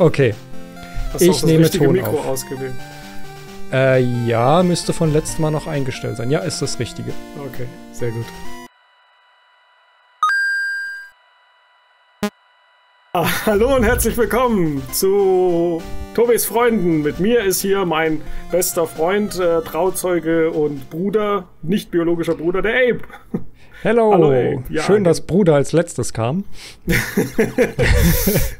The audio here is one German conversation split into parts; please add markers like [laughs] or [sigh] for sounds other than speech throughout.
Okay. Hast Ich nehme Ton Mikro auf. ausgewählt? Äh, ja, müsste von letztem Mal noch eingestellt sein. Ja, ist das Richtige. Okay, sehr gut. Ah, hallo und herzlich willkommen zu Tobis Freunden. Mit mir ist hier mein bester Freund, äh, Trauzeuge und Bruder, nicht biologischer Bruder, der Abe. Hello. Hallo. Ja, Schön, dass Bruder als letztes kam. [laughs]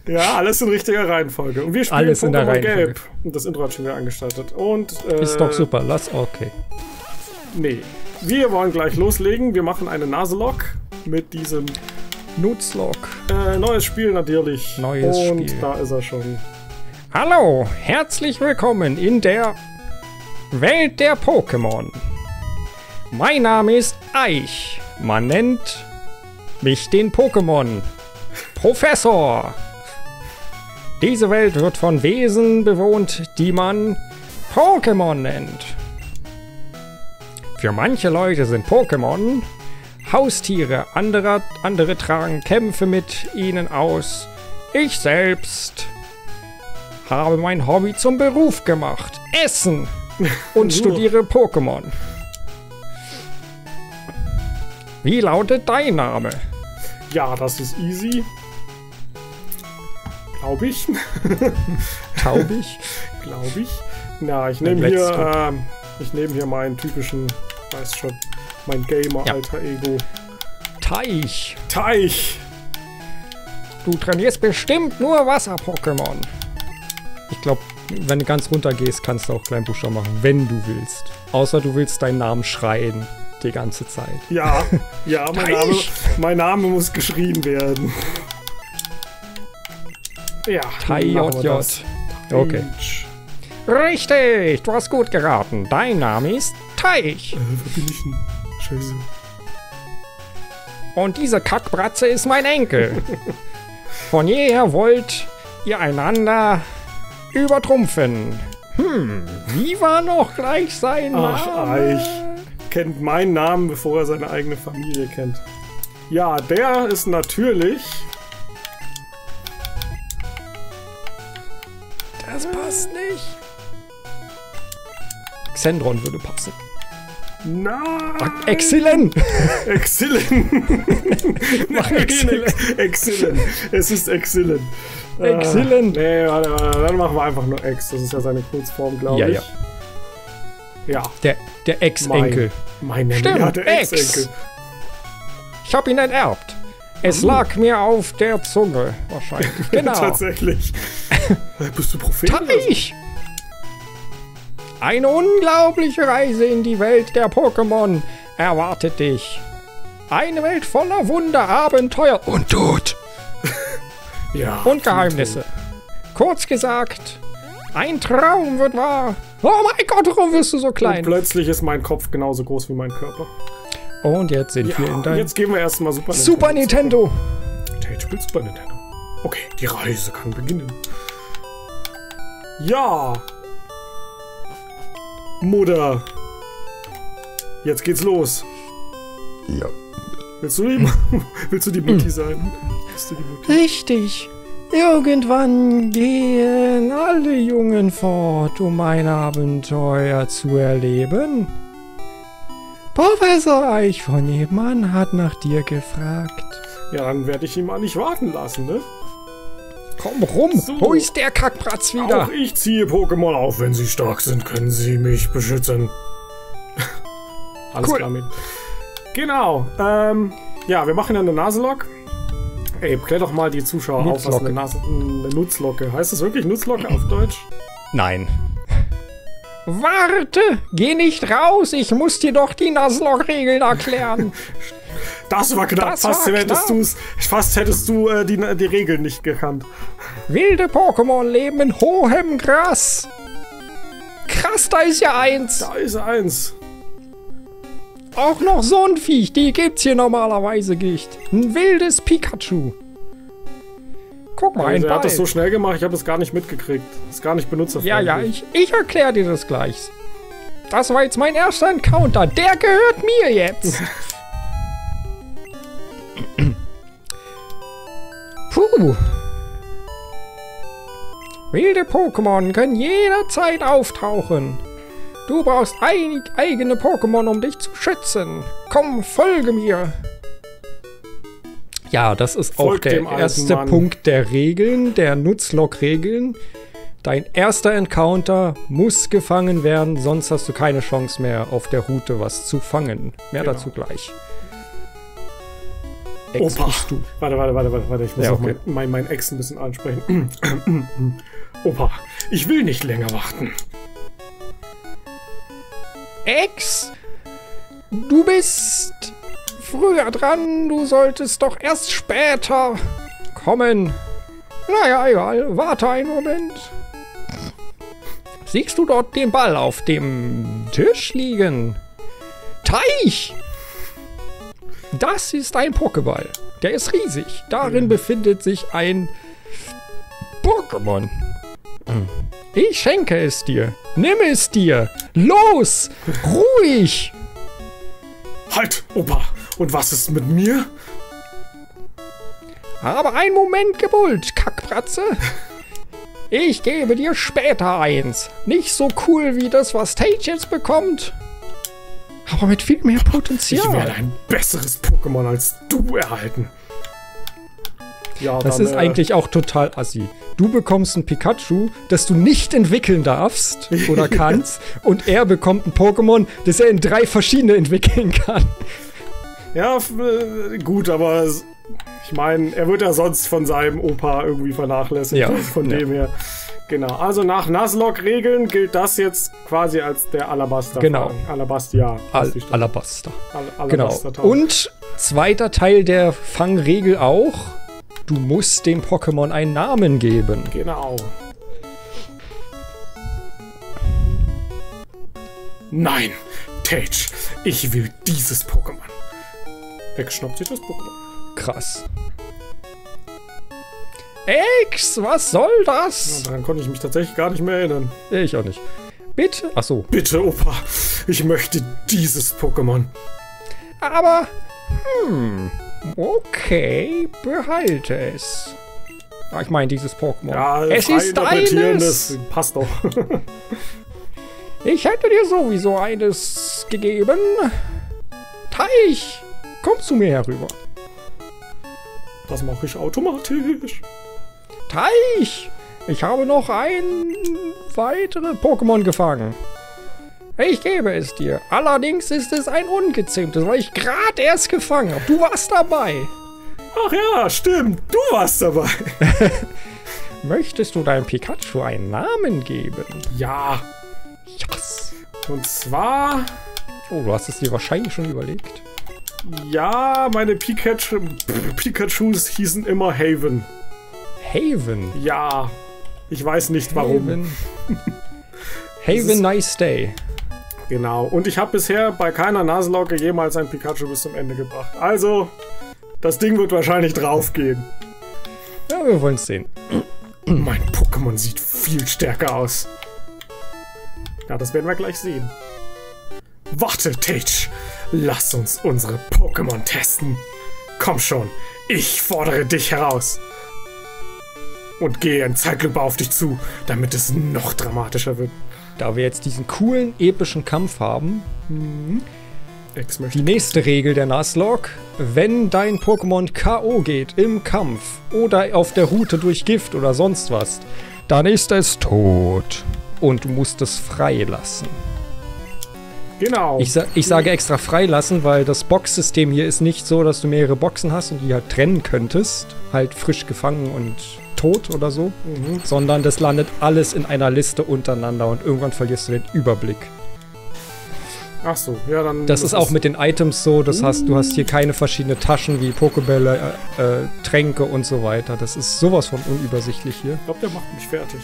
Ja, alles in richtiger Reihenfolge. Und wir spielen Alles in der Reihenfolge. Gelb. Und das Intro hat schon wieder angestartet. Und, äh, Ist doch super. Lass, okay. Nee. Wir wollen gleich loslegen. Wir machen eine Naselock mit diesem Nutzlock. äh, neues Spiel natürlich. Neues Und Spiel. da ist er schon. Hallo, herzlich willkommen in der Welt der Pokémon. Mein Name ist Eich. Man nennt mich den Pokémon Professor. Diese Welt wird von Wesen bewohnt, die man Pokémon nennt. Für manche Leute sind Pokémon Haustiere, andere, andere tragen Kämpfe mit ihnen aus. Ich selbst habe mein Hobby zum Beruf gemacht. Essen. Und [laughs] studiere Pokémon. Wie lautet dein Name? Ja, das ist easy. Glaube ich. [laughs] Taubig? Glaube [laughs] ich. Na, ich nehme hier, ähm, ich nehme hier meinen typischen, weiß schon, mein Gamer-Alter Ego. Teich. Teich. Du trainierst bestimmt nur Wasser-Pokémon. Ich glaube, wenn du ganz runter gehst, kannst du auch Kleinbuchstaben machen, wenn du willst. Außer du willst deinen Namen schreien die ganze Zeit. Ja, [laughs] ja, mein. Name, mein Name muss geschrien werden. Ja, Tai machen wir JJ. das. Okay. Richtig, du hast gut geraten. Dein Name ist Teich. Äh, bin ich denn? Scheiße. Und diese Kackbratze ist mein Enkel. [laughs] Von jeher wollt ihr einander übertrumpfen. Hm, wie war noch gleich sein Ach, Name? Eich. Kennt meinen Namen, bevor er seine eigene Familie kennt. Ja, der ist natürlich. Das passt nicht. Xendron würde passen. Nein! Exzellent! Excellent! [laughs] Mach Nein, Excellent. Excellent. Es ist Excellent. Excellent. Äh, nee, warte, warte, dann machen wir einfach nur Ex. Das ist ja seine Kurzform, glaube Ja, ich. ja. Ja. Der, der Ex-Enkel. Mein Name. Stimmt, ja, der Ex. Ex-Enkel. Ich hab ihn enterbt. Es lag mir auf der Zunge, wahrscheinlich. [laughs] Genau. Tatsächlich. [laughs] Bist du Prophet? Teich! Eine unglaubliche Reise in die Welt der Pokémon erwartet dich. Eine Welt voller Wunder, Abenteuer und Tod [laughs] Ja. und Geheimnisse. Kurz gesagt, ein Traum wird wahr. Oh mein Gott, warum wirst du so Und klein? plötzlich ist mein Kopf genauso groß wie mein Körper. Und jetzt sind wir in Ja, dein jetzt gehen wir erstmal Super Super Nintendo. Tate spielt Super Nintendo. Okay, die Reise kann beginnen. Ja. Mutter. Jetzt geht's los. Ja. Willst du die, [laughs] willst du die Mutti sein? Bist du die Mutti? Richtig. Irgendwann gehen alle Jungen fort, um ein Abenteuer zu erleben. Professor Eich von nebenan hat nach dir gefragt. Ja, dann werde ich ihn mal nicht warten lassen, ne? Komm rum, So. wo ist der Kackpratz wieder? Auch ich ziehe Pokémon auf. Wenn sie stark sind, können sie mich beschützen. [laughs] Alles Cool. klar mit. Genau. Ähm, ja, wir machen ja eine Naselock. Ey, klär doch mal die Zuschauer auf, was Nutzlocke. eine, Nase, eine Nutzlocke. Heißt das wirklich Nutzlocke auf Deutsch? Nein. Warte, geh nicht raus, ich muss dir doch die Nuzlocke-Regeln erklären. [laughs] Das war knapp. Das fast, war hättest knapp. fast hättest du äh, die, die Regeln nicht gekannt. Wilde Pokémon leben in hohem Gras. Krass, da ist ja eins. Da ist eins. Auch noch so ein Viech, die gibt's hier normalerweise nicht. Ein wildes Pikachu. Guck mal, ein Also, er Ball. hat das so schnell gemacht, ich habe es gar nicht mitgekriegt. Ist gar nicht benutzerfreundlich. ja, ja, ich, ich erkläre dir das gleich. Das war jetzt mein erster Encounter. Der gehört mir jetzt. [laughs] Puh. Wilde Pokémon können jederzeit auftauchen. Du brauchst eigene Pokémon, um dich zu schützen. Komm, folge mir. Ja, das ist Folgt auch der erste Mann. Punkt der Regeln, der Nutzlock-Regeln. Dein erster Encounter muss gefangen werden, sonst hast du keine Chance mehr auf der Route was zu fangen. Mehr Genau. dazu gleich. Ex Opa. bist du. Warte, warte, warte, warte, warte. Ich muss Ja, auch okay. mein, mein, mein Ex ein bisschen ansprechen. [clears throat] Opa, ich will nicht länger warten. Ex, du bist früher dran. Du solltest doch erst später kommen. Naja, egal. Warte einen Moment. Siehst du dort den Ball auf dem Tisch liegen? Teich! Das ist ein Pokéball. Der ist riesig. Darin befindet sich ein Pokémon. Ich schenke es dir. Nimm es dir. Los! Ruhig! Halt, Opa. Und was ist mit mir? Aber einen Moment Geduld, Kackbratze. Ich gebe dir später eins. Nicht so cool wie das, was Tage jetzt bekommt. Aber mit viel mehr Ich Potenzial. werde ein besseres Pokémon als du erhalten. Ja, Das dann, ist äh, eigentlich auch total assi. Du bekommst ein Pikachu, das du nicht entwickeln darfst oder [laughs] kannst, und er bekommt ein Pokémon, das er in drei verschiedene entwickeln kann. Ja, äh, gut, aber ich meine, er wird ja sonst von seinem Opa irgendwie vernachlässigt. Ja, Also Von ja. dem her. Genau. Also nach Nuzlocke-Regeln gilt das jetzt quasi als der Alabaster. Genau. Alabastia. Al. Alabaster. Al Genau. Alabaster Und zweiter Teil der Fangregel auch, du musst dem Pokémon einen Namen geben. Genau. Nein, Tage, ich will dieses Pokémon. Wegschnappt sich das Pokémon. Krass. Ex, was soll das? Daran konnte ich mich tatsächlich gar nicht mehr erinnern. Ich auch nicht. Bitte? Ach so. Bitte, Opa, ich möchte dieses Pokémon. Aber, hm, okay, behalte es. Ah, ich meine dieses Pokémon. Ja, es ist deines. passt doch. [laughs] Ich hätte dir sowieso eines gegeben. Teich, komm zu mir herüber. Das mache ich automatisch. Teich, ich habe noch ein weitere Pokémon gefangen. Ich gebe es dir. Allerdings ist es ein ungezähmtes, weil ich gerade erst gefangen habe. Du warst dabei. Ach ja, stimmt, du warst dabei. [laughs] Möchtest du deinem Pikachu einen Namen geben? Ja, Yes. und zwar, Oh, du hast es dir wahrscheinlich schon überlegt. ja, meine Pikachu, Pikachus hießen immer Haven. Haven. Ja, ich weiß nicht warum. Haven. [laughs] Haven, nice day. Genau, und ich habe bisher bei keiner Nasenlocke jemals ein Pikachu bis zum Ende gebracht. Also, das Ding wird wahrscheinlich draufgehen. Ja, wir wollen es sehen. [clears throat] Mein Pokémon sieht viel stärker aus. Ja, das werden wir gleich sehen. Warte, Tage. Lass uns unsere Pokémon testen. Komm schon, ich fordere dich heraus. Und gehe in Zeitlupe auf dich zu, damit es noch dramatischer wird. Da wir jetzt diesen coolen, epischen Kampf haben, die nächste Regel der Nuzlocke, wenn dein Pokémon K.O. geht im Kampf oder auf der Route durch Gift oder sonst was, dann ist es tot. Und du musst es freilassen. Genau. Ich, sa ich sage extra freilassen, weil das Boxsystem hier ist nicht so, dass du mehrere Boxen hast und die halt trennen könntest. Halt frisch gefangen und tot oder so. Mhm. Sondern das landet alles in einer Liste untereinander und irgendwann verlierst du den Überblick. Ach so, ja, dann. Das ist auch mit den Items so, das hast, du hast hier keine verschiedenen Taschen wie Pokebälle, äh, äh, Tränke und so weiter. Das ist sowas von unübersichtlich hier. Ich glaube, der macht mich fertig.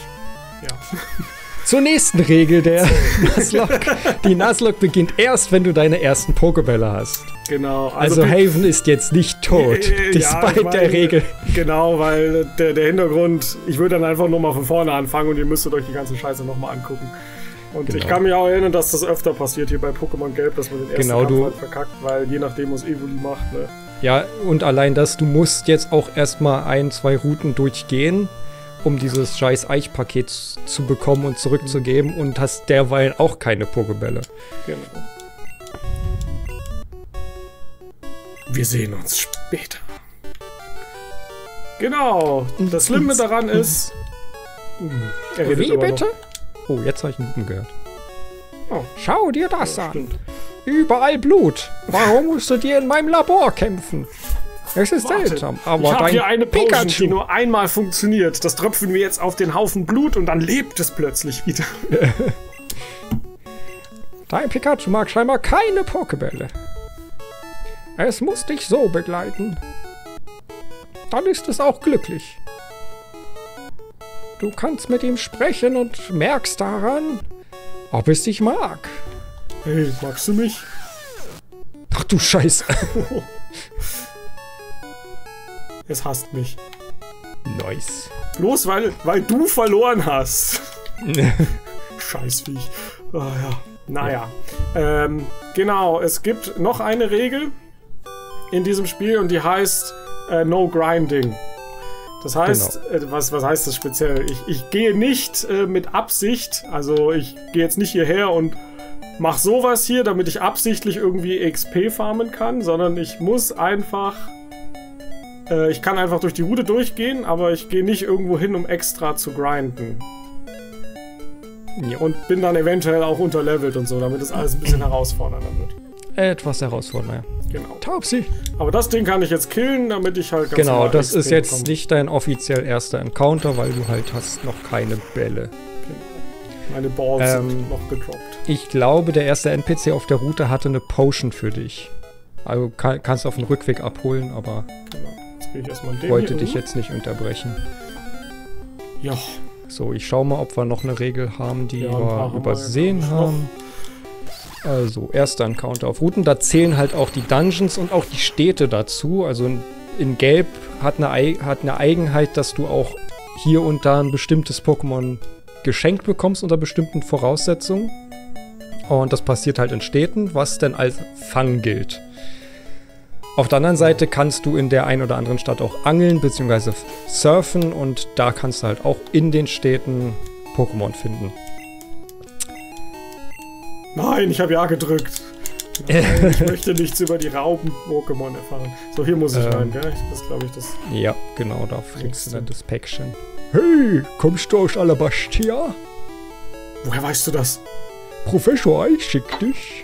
Ja. [laughs] Zur nächsten Regel der [laughs] Nuzlocke. Die Nuzlocke beginnt erst, wenn du deine ersten Pokebälle hast. Genau. Also, Haven ist jetzt nicht tot, Äh, [laughs] ja, despite ich meine, der Regel. Genau, weil der, der Hintergrund, ich würde dann einfach nochmal von vorne anfangen und ihr müsstet euch die ganze Scheiße nochmal angucken. Und Genau. ich kann mich auch erinnern, dass das öfter passiert hier bei Pokémon Gelb, dass man den ersten Genau, Kampf du- halt verkackt, weil je nachdem, was Evoli macht, ne? Ja, und allein das, du musst jetzt auch erstmal ein, zwei Routen durchgehen. Um dieses scheiß Eichpaket zu bekommen und zurückzugeben und hast derweil auch keine Pokebälle. Genau. Wir sehen uns später. Genau. Das Schlimme daran ist. Hm, er redet Wie bitte? Oh, jetzt habe ich einen Hupen gehört. Oh, Schau dir das ja, an. stimmt. Überall Blut. Warum musst du dir in meinem Labor kämpfen? Es ist seltsam, ich aber habe dein hier eine Potion, die Pikachu... nur einmal funktioniert. Das tröpfen wir jetzt auf den Haufen Blut und dann lebt es plötzlich wieder. [laughs] Dein Pikachu mag scheinbar keine Pokebälle. Es muss dich so begleiten. Dann ist es auch glücklich. Du kannst mit ihm sprechen und merkst daran, ob es dich mag. Hey, magst du mich? Ach du Scheiße. [laughs] Es hasst mich. nice. Bloß weil, weil du verloren hast. [laughs] Scheißviech. Ah, ja. Naja. Ähm, genau, es gibt noch eine Regel in diesem Spiel und die heißt äh, No Grinding. Das heißt, äh, was, was heißt das speziell? Ich, ich gehe nicht äh, mit Absicht, also ich gehe jetzt nicht hierher und mach sowas hier, damit ich absichtlich irgendwie XP farmen kann, sondern ich muss einfach. Äh, ich kann einfach durch die Route durchgehen, aber ich gehe nicht irgendwo hin, um extra zu grinden. Ja. Und bin dann eventuell auch unterlevelt und so, damit es alles ein bisschen herausfordernder wird. Etwas herausfordernder. Genau. Taubsi. Aber das Ding kann ich jetzt killen, damit ich halt ganz Genau, das XP ist jetzt bekomme. nicht dein offiziell erster Encounter, weil du halt hast noch keine Bälle. Meine Balls Ähm, sind noch gedroppt. Ich glaube, der erste NPC auf der Route hatte eine Potion für dich. Also kann, kannst du auf dem Rückweg abholen, aber Genau. Ich erstmal den wollte dich jetzt nicht unterbrechen. Ja, So, ich schau mal, ob wir noch eine Regel haben, die Ja, wir haben wir, übersehen noch. haben. Also, erster Encounter auf Routen. Da zählen halt auch die Dungeons und auch die Städte dazu. Also in, in Gelb hat eine, Ei- hat eine Eigenheit, dass du auch hier und da ein bestimmtes Pokémon geschenkt bekommst unter bestimmten Voraussetzungen. Und das passiert halt in Städten, was denn als Fang gilt. Auf der anderen Seite kannst du in der einen oder anderen Stadt auch angeln bzw. surfen und da kannst du halt auch in den Städten Pokémon finden. Nein, ich habe ja gedrückt. [laughs] Nein, ich möchte nichts über die Raupen-Pokémon erfahren. So, hier muss ich Ähm. rein, gell? Das glaube ich, das. Ja, genau, da kriegst du dann das Päckchen. Hey, kommst du aus Alabastia? Woher weißt du das? Professor Eich schickt dich.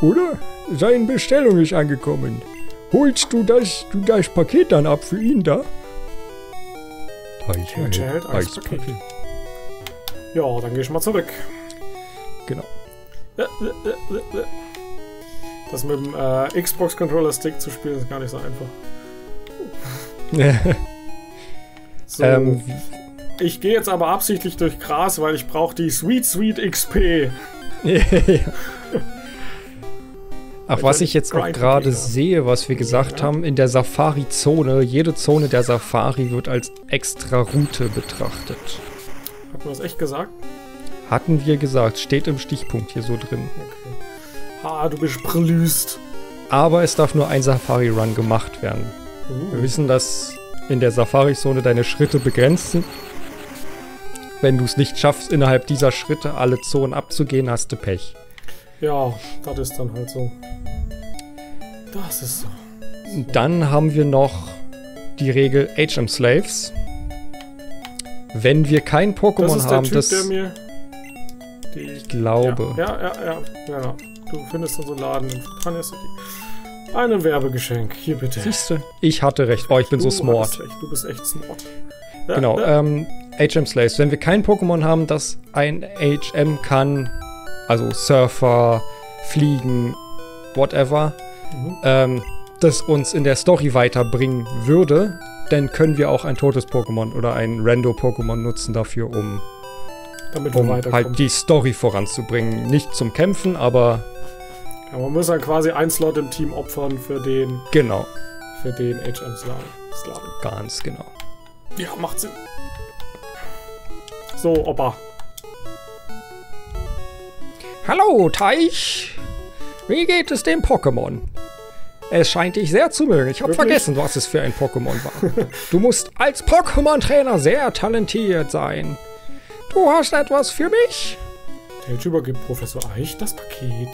Oder? Seine Bestellung ist angekommen. Holst du das, du das Paket dann ab für ihn da? Eich Mensch, er hält Eichs Paket. Ja, dann gehe ich mal zurück. Genau. Das mit dem äh, Xbox-Controller-Stick zu spielen ist gar nicht so einfach. [laughs] So, ähm, ich gehe jetzt aber absichtlich durch Gras, weil ich brauche die Sweet Sweet XP. [laughs] [laughs] Ach, was ich jetzt auch gerade sehe, was wir gesagt haben, in der Safari-Zone, jede Zone der Safari wird als extra Route betrachtet. Hat man das echt gesagt? Hatten wir gesagt, steht im Stichpunkt hier so drin. Okay. Ah, du bist prelüst. Aber es darf nur ein Safari-Run gemacht werden. Wir Uh, wissen, dass in der Safari-Zone deine Schritte begrenzt sind. Wenn du es nicht schaffst, innerhalb dieser Schritte alle Zonen abzugehen, hast du Pech. Ja, das ist dann halt so. Das ist so. Dann haben wir noch die Regel HM Slaves. Wenn wir kein Das Pokémon ist der haben, Typ, das der mir die ich glaube. Ja, ja, ja, ja, ja. Du findest unseren Laden in Tanya City. Ein Werbegeschenk. Hier bitte. Siehst du? Ich hatte recht. Oh, ich bin so Du smart. hattest recht, Du bist echt smart. Ja, Genau, ja. ähm, HM Slaves. Wenn wir kein Pokémon haben, das ein HM kann, also Surfer, Fliegen, whatever, Mhm. ähm, das uns in der Story weiterbringen würde, dann können wir auch ein totes Pokémon oder ein Rando-Pokémon nutzen dafür, um, Damit um halt die Story voranzubringen. Nicht zum Kämpfen, aber ja, man muss dann quasi einen Slot im Team opfern für den, genau, für den HM. Slaven. ganz genau. Ja, macht Sinn. So, Opa. Hallo, Teich! Wie geht es dem Pokémon? Es scheint dich sehr zu mögen. Ich habe vergessen, was es für ein Pokémon war. [laughs] Du musst als Pokémon-Trainer sehr talentiert sein. Du hast etwas für mich? Tage übergibt Professor Eich das Paket.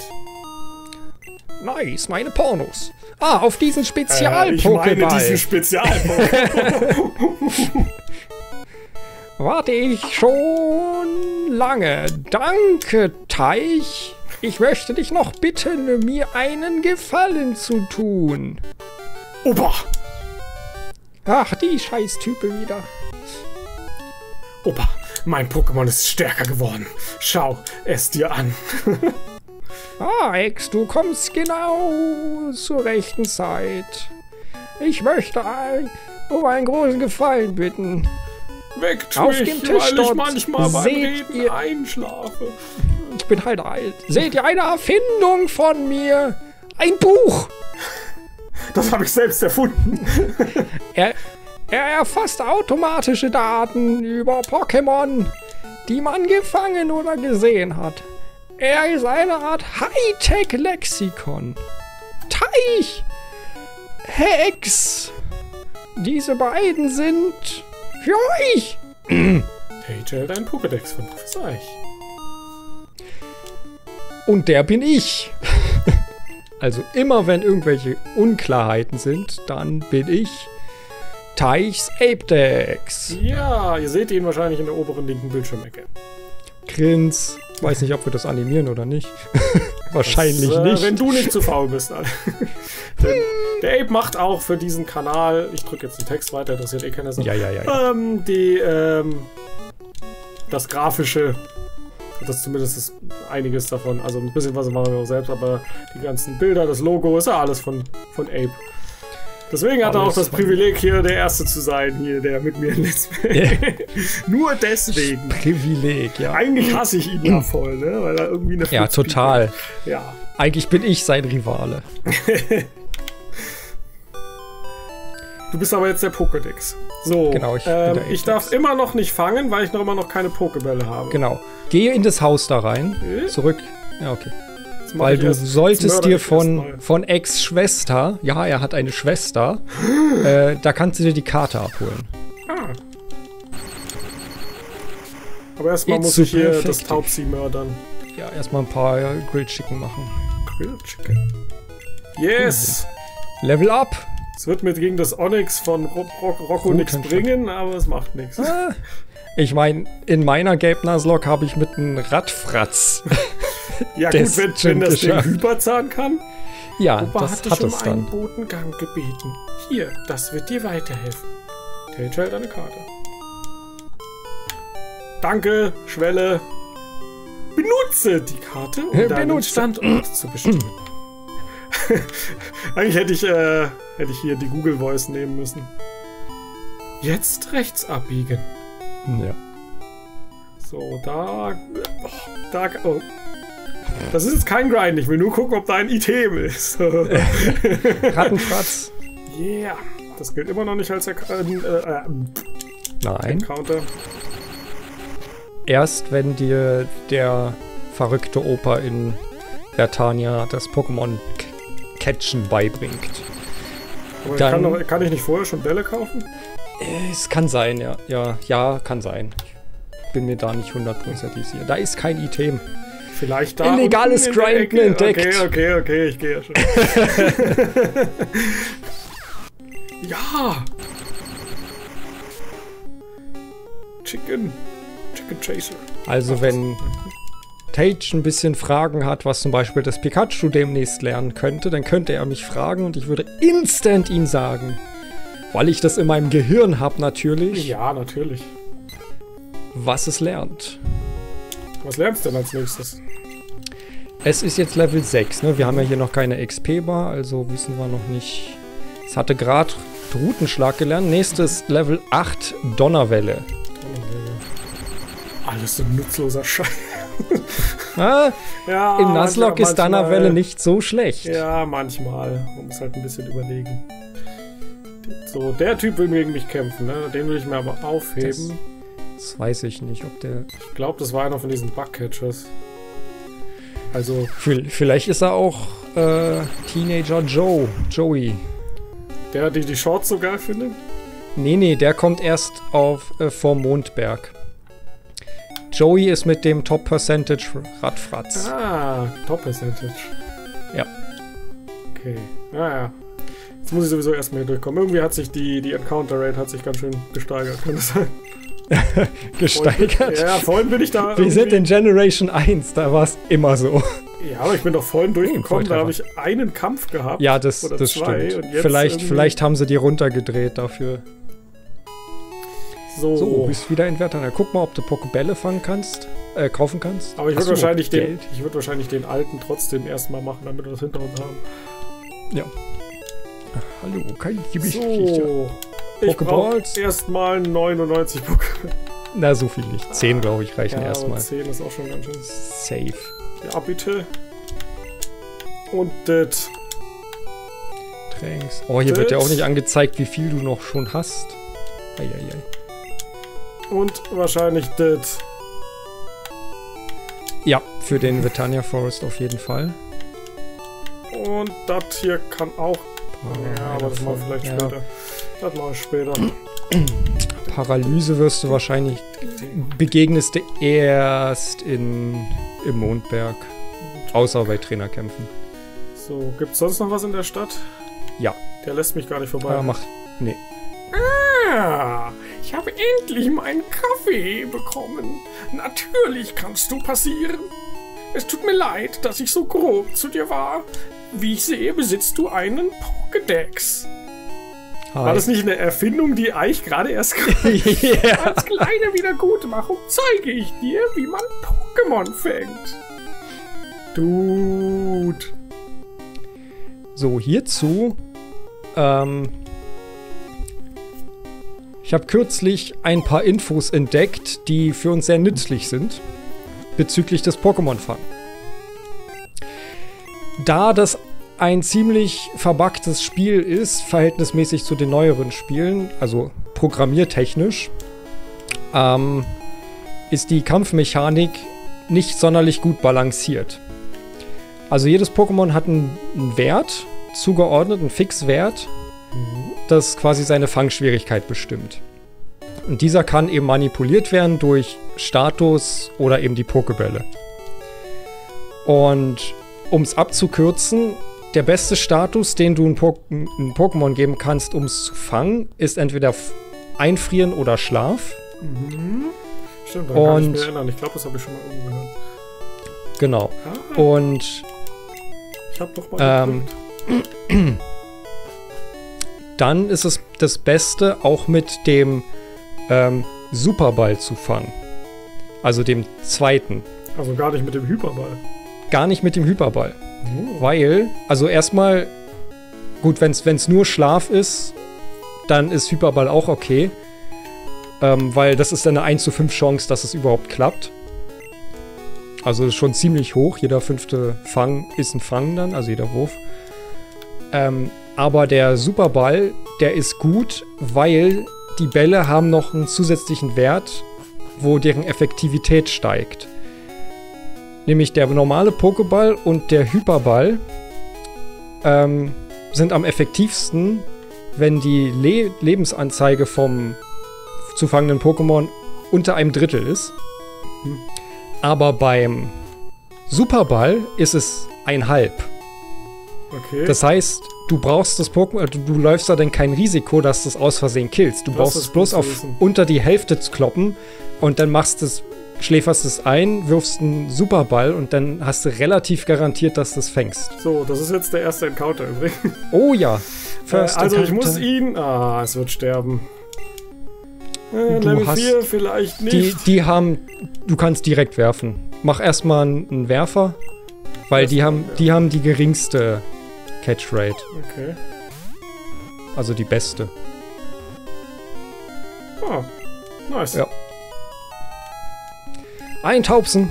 Nice, meine Pornos. Ah, auf diesen Äh, ich meine diesen Spezial-Pokéball Spezial-Pokémon. [laughs] [laughs] warte ich schon lange. Danke, Teich. Ich möchte dich noch bitten, mir einen Gefallen zu tun. Opa! Ach, die Scheißtype wieder. Opa, mein Pokémon ist stärker geworden. Schau es dir an. [laughs] Ah, Ex, du kommst genau zur rechten Zeit. Ich möchte ein, um einen großen Gefallen bitten. Weg Auf mich, dem Tisch weil ich dort manchmal beim seht Reden ihr- einschlafe. Ich bin halt alt. Seht ihr eine Erfindung von mir? Ein Buch! Das habe ich selbst erfunden. Er, er erfasst automatische Daten über Pokémon, die man gefangen oder gesehen hat. Er ist eine Art Hightech-Lexikon. Teich! Hex! Diese beiden sind für euch! Tage hält ein Pokédex von Professor Eich. Und der bin ich. [laughs] Also immer wenn irgendwelche Unklarheiten sind, dann bin ich Teichs Apedex. Ja, ihr seht ihn wahrscheinlich in der oberen linken Bildschirmecke. Grins. Ich weiß nicht, ob wir das animieren oder nicht. [laughs] Wahrscheinlich Das, äh, nicht. Wenn du nicht zu faul bist. Alter. [laughs] Denn der Ape macht auch für diesen Kanal, ich drücke jetzt den Text weiter, interessiert eh keiner so. ja, ja, ja. ja. Ähm, die, ähm, das Grafische, das zumindest ist einiges davon, also ein bisschen was machen wir auch selbst, aber die ganzen Bilder, das Logo ist ja alles von, von Ape. Deswegen hat er auch das Privileg, hier der Erste zu sein, hier, der mit mir im Let's Play. [laughs] Nur deswegen. [laughs] Privileg, ja. Eigentlich hasse ich ihn ja [clears throat] voll, ne? Weil er irgendwie eine Ja, total. Ja. Eigentlich bin ich sein Rivale. [laughs] Du bist aber jetzt der Pokédex. So, Genau, ich ähm, ich darf immer noch nicht fangen, weil ich noch immer noch keine Pokébälle habe. Genau. Gehe in das Haus da rein. Äh? Zurück. Ja, okay. Weil du solltest dir von, von Ex-Schwester, ja, er hat eine Schwester, [gasps] äh, da kannst du dir die Karte abholen. Ah. Aber erstmal It's muss ich hier das Taubsi mördern. Ja, erstmal ein paar Grilled Chicken machen. Grilled Chicken. Yes! Level up! Es wird mir gegen das Onyx von Ro Ro Rocco Gut, nichts bringen, aber es macht nichts. Ah, Ich meine, in meiner Gelbnaslok habe ich mit einem Radfratz. [laughs] Ja das gut, wenn, wenn das Ding geschafft. Hyperzahn kann. Ja, Opa das hatte hat es einen dann. Botengang gebeten. Hier, das wird dir weiterhelfen. Tage hält eine Karte. Danke, Schwelle. Benutze die Karte, um [laughs] deinen Benutze. Standort zu bestimmen. [clears throat] Eigentlich hätte ich, äh, hätte ich hier die Google Voice nehmen müssen. Jetzt rechts abbiegen. Ja. So, da. Oh, da. Oh. Das ist jetzt kein Grind, ich will nur gucken, ob da ein Item ist. [laughs] Rattenfratz? Yeah. Das gilt immer noch nicht als Ac- äh, äh, Nein. Counter. Erst wenn dir der verrückte Opa in Vertania das Pokémon Catchen beibringt. Aber Dann- kann, doch, kann ich nicht vorher schon Bälle kaufen? Äh, Es kann sein, ja. Ja, ja, kann sein. Ich bin mir da nicht hundertprozentig sicher. Da ist kein Item. Vielleicht da. Illegales Grinden entdeckt. Okay, okay, okay, ich gehe ja schon. [laughs] ja! Chicken. Chicken Chaser. Also wenn Tage ein bisschen Fragen hat, was zum Beispiel das Pikachu demnächst lernen könnte, dann könnte er mich fragen und ich würde instant ihn sagen. Weil ich das in meinem Gehirn habe natürlich, Ja, natürlich. was es lernt. Was lernst du denn als nächstes? Es ist jetzt Level 6, ne? Wir haben ja hier noch keine XP-Bar, also wissen wir noch nicht. Es hatte gerade Rutenschlag gelernt. Nächstes Level 8 Donnerwelle. Alles so nutzloser Scheiß. [laughs] Ah, Ja, Im Nuzlocke ist Donnerwelle nicht so schlecht. Ja, manchmal. Man muss halt ein bisschen überlegen. So, der Typ will gegen mich kämpfen, ne? Den will ich mir aber aufheben. Das weiß ich nicht, ob der. ich glaube, das war einer von diesen Bugcatchers. Also, Vielleicht ist er auch äh, Teenager Joe. Joey. der, der die Shorts so geil findet. Nee, nee, der kommt erst auf äh, vom Mondberg. Joey ist mit dem Top Percentage Radfratz. Ah, Top Percentage. Ja. Okay. Naja. Jetzt muss ich sowieso erstmal hier durchkommen. Irgendwie hat sich die, die Encounter Rate hat sich ganz schön gesteigert, kann das sein? [laughs] Gesteigert. Ja, vorhin bin ich da. Wir sind in Generation 1, da war es immer so. Ja, aber ich bin doch vorhin durchgekommen, da habe ich einen Kampf gehabt. Ja, das, das zwei stimmt. Vielleicht, vielleicht haben sie die runtergedreht dafür. So. So, bist wieder in Wertern. Guck mal, ob du Pokebälle fangen kannst, äh, kaufen kannst. aber ich würde wahrscheinlich, den, ich würd wahrscheinlich den alten trotzdem erstmal machen, damit wir das hinter uns haben. Ja. Hallo, kein Gewichtviecher. So. Pokeballs? erstmal 99 Pokémon. Na, so viel nicht. Zehn, glaube ich, reichen Ja, erstmal. aber 10 ist auch schon ganz schön. Safe. Ja, bitte. Und das. Tränks. Oh, hier wird ja auch nicht angezeigt, wie viel du noch schon hast. Eieiei. Und wahrscheinlich das. Ja, für den Vetania Forest auf jeden Fall. Und das hier kann auch. Ja, aber das machen wir vielleicht Ja. später. Das mache ich später. Paralyse wirst du wahrscheinlich begegnest du erst in, im Mondberg. Außer bei Trainerkämpfen. So, gibt's sonst noch was in der Stadt? Ja. Der lässt mich gar nicht vorbei. Ah, mach. Nee. Ah, ich habe endlich meinen Kaffee bekommen. Natürlich kannst du passieren. Es tut mir leid, dass ich so grob zu dir war. Wie ich sehe, besitzt du einen Pokédex. Hi. War das nicht eine Erfindung, die Eich gerade erst [laughs] ja. Als kleine Wiedergutmachung zeige ich dir, wie man Pokémon fängt. Dude. So, hierzu. Ähm, ich habe kürzlich ein paar Infos entdeckt, die für uns sehr nützlich sind bezüglich des Pokémon-Fang. Da das ein ziemlich verbuggtes Spiel ist, verhältnismäßig zu den neueren Spielen, also programmiertechnisch, ähm, ist die Kampfmechanik nicht sonderlich gut balanciert. Also jedes Pokémon hat einen, einen Wert zugeordnet, einen Fixwert, das quasi seine Fangschwierigkeit bestimmt. Und dieser kann eben manipuliert werden durch Status oder eben die Pokebälle. Und um es abzukürzen, der beste Status, den du einem Pokémon geben kannst, um es zu fangen, ist entweder Einfrieren oder Schlaf. Stimmt, daran kann ich Und- mich erinnern. Ich glaube, das habe ich schon mal irgendwo gehört. Genau. Ah, Und ich habe doch mal ähm, [clears throat] dann ist es das Beste, auch mit dem ähm, Superball zu fangen. Also dem zweiten. Also gar nicht mit dem Hyperball. Gar nicht mit dem Hyperball. Oh. Weil, also erstmal, gut, wenn es nur Schlaf ist, dann ist Hyperball auch okay. Ähm, weil das ist dann eine 1 zu 5 Chance, dass es überhaupt klappt. Also schon ziemlich hoch. Jeder fünfte Fang ist ein Fang dann, also jeder Wurf. Ähm, aber der Superball, der ist gut, weil die Bälle haben noch einen zusätzlichen Wert, wo deren Effektivität steigt. Nämlich der normale Pokéball und der Hyperball ähm, sind am effektivsten, wenn die Le Lebensanzeige vom zu fangenden Pokémon unter einem Drittel ist. Aber beim Superball ist es ein halb. Okay. Das heißt, du brauchst das Pokémon, du, du läufst da dann kein Risiko, dass du es aus Versehen killst. Du Das brauchst es bloß auf unter die Hälfte zu kloppen und dann machst es, schläferst es ein, wirfst einen Superball und dann hast du relativ garantiert, dass du es fängst. so, das ist jetzt der erste Encounter übrigens. Oh ja. Äh, also ich muss ihn. Ah, es wird sterben. Äh, Du Level hast 4 vielleicht nicht. Die, die haben, du kannst direkt werfen. Mach erstmal einen einen Werfer, weil die haben, die haben die geringste Catch-Rate, Okay. also die beste. Ah, nice. Ja. Ein Taubsen.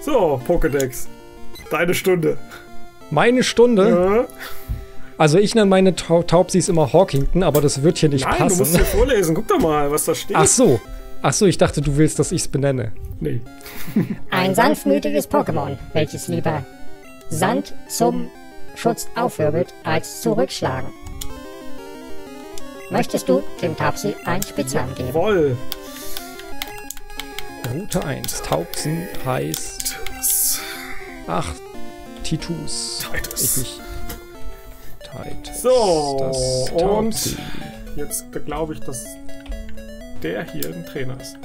So, Pokédex. Deine Stunde. Meine Stunde. Ja. Also ich nenne meine Tau Taubsis immer Hawkington, aber das wird hier nicht Nein, du musst passen. dir vorlesen. Guck doch mal, was da steht. Ach so. Achso, ich dachte, du willst, dass ich es benenne. Nee. Ein sanftmütiges Pokémon, welches lieber Sand zum Schutz aufwirbelt, als zurückschlagen. Möchtest du dem Tapsi ein Spitznamen geben? Jawoll. Route 1. Taubsen heißt. Ach, Titus. Titus. Ich nicht. Titus. So, und-. Jetzt glaube ich, dass der hier ein Trainer ist.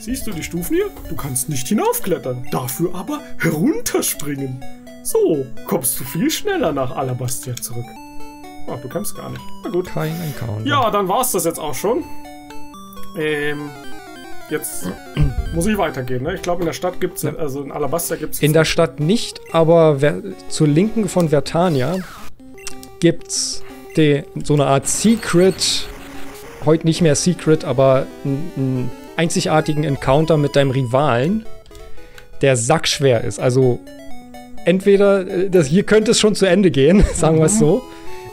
Siehst du die Stufen hier? Du kannst nicht hinaufklettern, dafür aber herunterspringen. So kommst du viel schneller nach Alabastia zurück. Ach, du kannst gar nicht. Na gut. Kein Encounter. Ja, dann war's das jetzt auch schon. Ähm, jetzt muss ich weitergehen. Ne? Ich glaube, in der Stadt gibt's, also in Alabastia gibt's In der Stadt nicht, aber wer, zur Linken von Vertania gibt's die, so eine Art Secret, heute nicht mehr Secret, aber einen einzigartigen Encounter mit deinem Rivalen, der sackschwer ist. Also entweder, äh, das, hier könnte es schon zu Ende gehen, [laughs] sagen wir es so.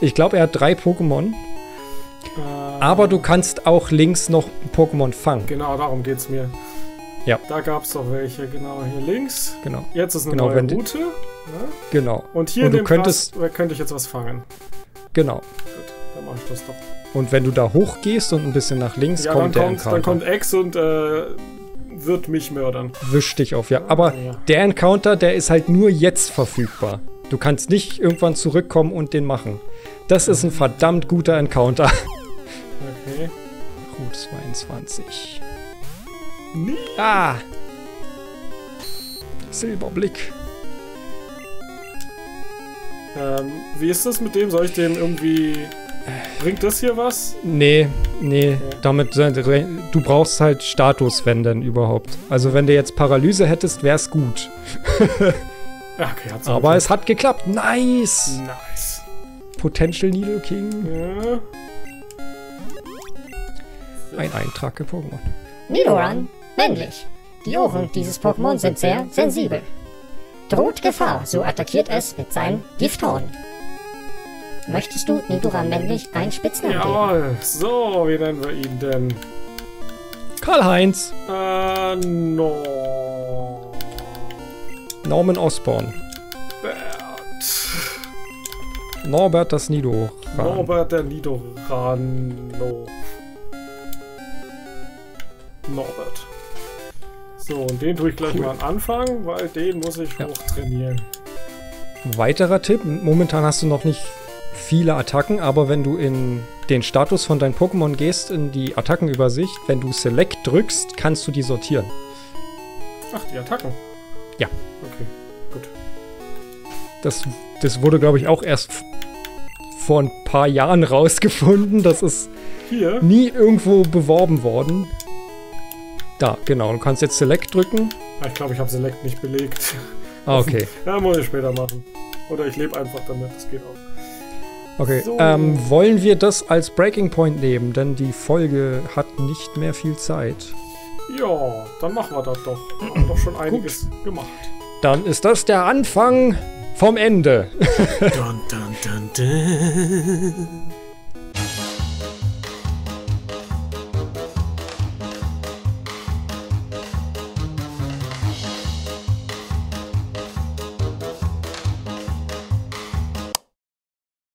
Ich glaube, er hat drei Pokémon, äh, aber du kannst auch links noch Pokémon fangen. Genau, darum geht's mir. Ja. Da gab's doch welche, genau hier links. Genau, Jetzt ist eine Genau, neue Route. Ne? genau, Und hier Und du könntest- Gras, könnte ich jetzt was fangen. genau. Gut, dann mache ich das doch. Und wenn du da hochgehst und ein bisschen nach links Ja, kommt dann der kommt, Encounter. dann kommt X und äh, wird mich mördern. Wisch dich auf, ja. Aber Ja. der Encounter, der ist halt nur jetzt verfügbar. Du kannst nicht irgendwann zurückkommen und den machen. Das ist ein verdammt guter Encounter. [laughs] Okay. Route 22. Nee. Ah! Silberblick. Ähm, wie ist das mit dem? Soll ich dem irgendwie. Bringt das hier was? Nee, nee, damit, du brauchst halt Status, wenn denn überhaupt. Also wenn du jetzt Paralyse hättest, wär's gut. Ja, [laughs] okay, Aber es hat geklappt. Nice! Nice. Potential Needle King. Ja. Ein Eintrag im Pokémon. Nidoran, männlich. Die Ohren dieses Pokémon sind sehr sensibel. Droht Gefahr, so attackiert es mit seinem Gifthorn. Möchtest du Nidoran männlich einen Spitznamen geben? Jawohl. So, wie nennen wir ihn denn? Karl-Heinz. Äh, no. Norman Osborn. Norbert das Nido. Norbert der Nidorano. Norbert. So, und den tue ich gleich Cool. mal an Anfang, weil den muss ich Ja. hoch trainieren. Weiterer Tipp: Momentan hast du noch nicht viele Attacken, aber wenn du in den Status von deinen Pokémon gehst, in die Attackenübersicht, wenn du Select drückst, kannst du die sortieren. Ach, die Attacken. Ja. Okay, gut. Das, das wurde, glaube ich, auch erst vor ein paar Jahren [laughs] rausgefunden. Das ist Hier. nie irgendwo beworben worden. Da, genau. Du kannst jetzt Select drücken. Ah, ich glaube, ich habe Select nicht belegt. Ah, okay. [laughs] Ja, muss ich später machen. Oder ich lebe einfach damit, das geht auch. Okay, So. ähm, wollen wir das als Breaking Point nehmen? Denn die Folge hat nicht mehr viel Zeit. Ja, dann machen wir das doch. Wir haben doch schon einiges gemacht. Dann ist das der Anfang vom Ende. dun, dun, dun, dun.